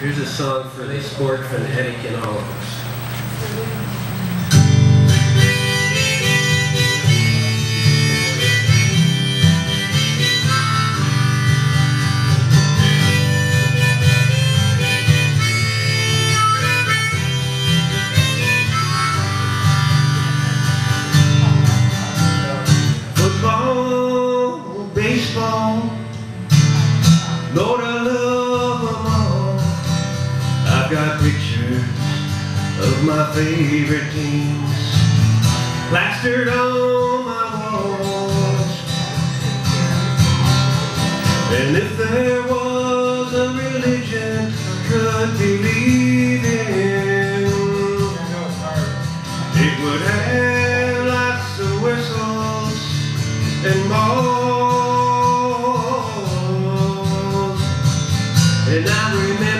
Here's a song for the sport fanatic in all of us. Football, baseball, Lord, I've got pictures of my favorite teams plastered on my walls. And if there was a religion I could believe in, it would have lots of whistles and balls. And I remember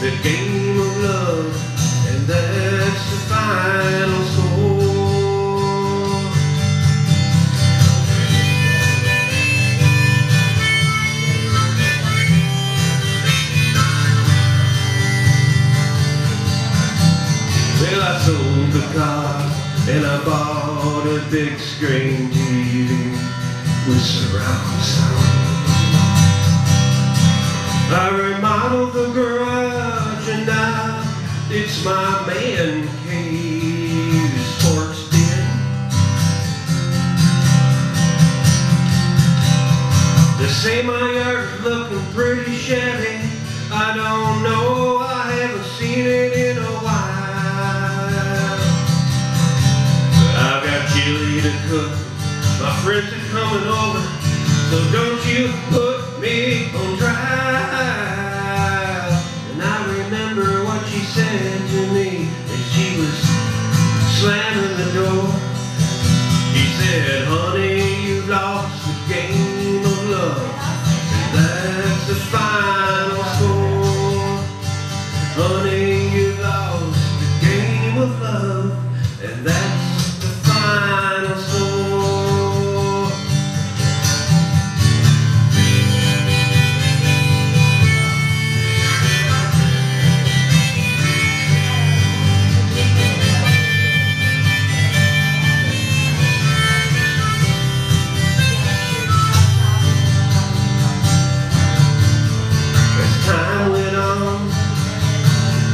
the game of love, and that's the final score. Well, I sold the car and I bought a big screen TV with surround sound. I remodeled the garage it's my man cave sports den. They say my yard's looking pretty shabby. I don't know, I haven't seen it in a while. But I've got chili to cook. My friends are coming over, so don't you put me on trial. Said, honey, you've lost the game of love. That's the final score. Honey,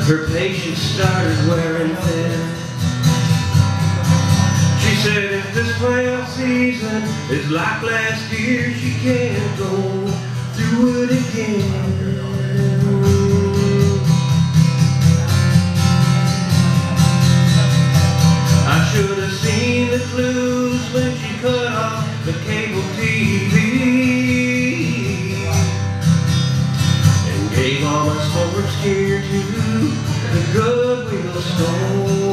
her patience started wearing thin. She said, if this playoff season is like last year, she can't go through it again. I should have seen the clues when she cut off the cable TV all my sports gear to the Goodwill store.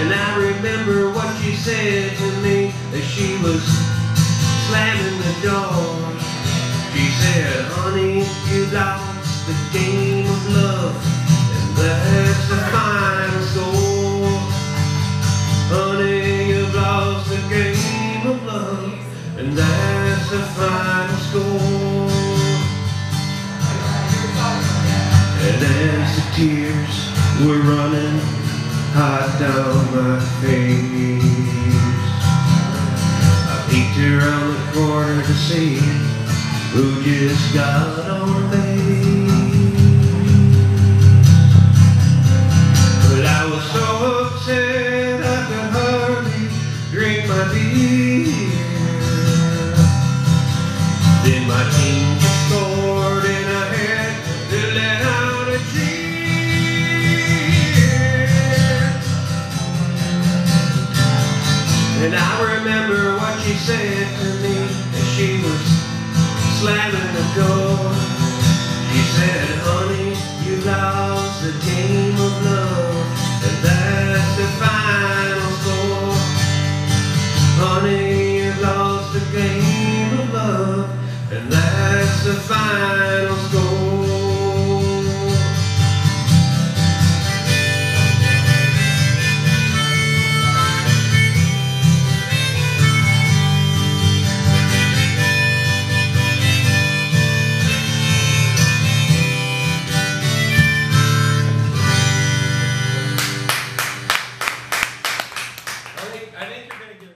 And I remember what she said to me as she was slamming the door. She said, honey, you lost the game of love, and that's the tears were running hot down my face, I peeked around the corner to see who just got on base. She said to me as she was slamming the door. I think you're going to get